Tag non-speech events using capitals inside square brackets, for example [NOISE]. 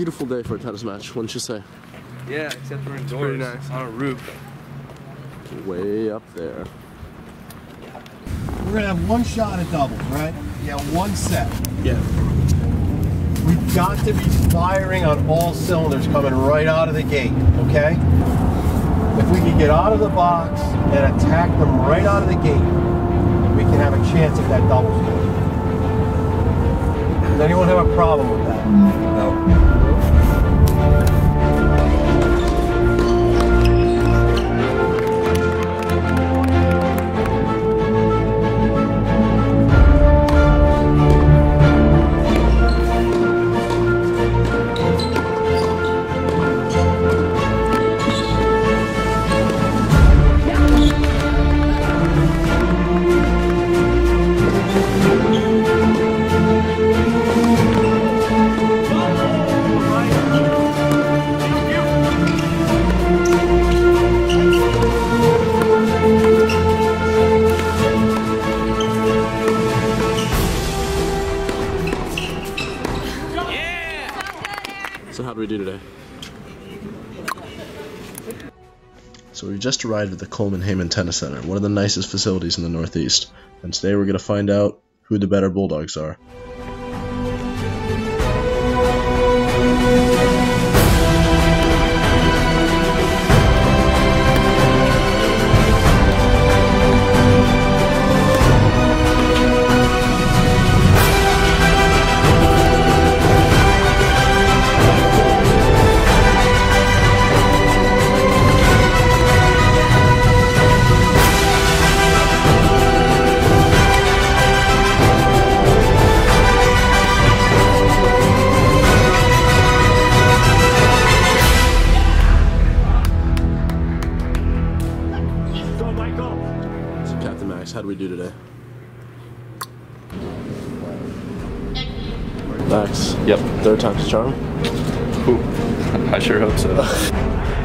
beautiful day for a tennis match, wouldn't you say? Yeah, except we're indoors nice. on a roof. Way up there. We're gonna have one shot at doubles, right? Yeah, one set. Yeah. We've got to be firing on all cylinders coming right out of the gate, okay? If we can get out of the box and attack them right out of the gate, we can have a chance at that doubles game. Does anyone have a problem with that? No. How do we do today? So we just arrived at the Cullman-Heyman Tennis Center, one of the nicest facilities in the Northeast. And today we're going to find out who the better Bulldogs are. Max, how do we do today? Max. Yep. Third time's a charm. Ooh, [LAUGHS] I sure hope so. [LAUGHS]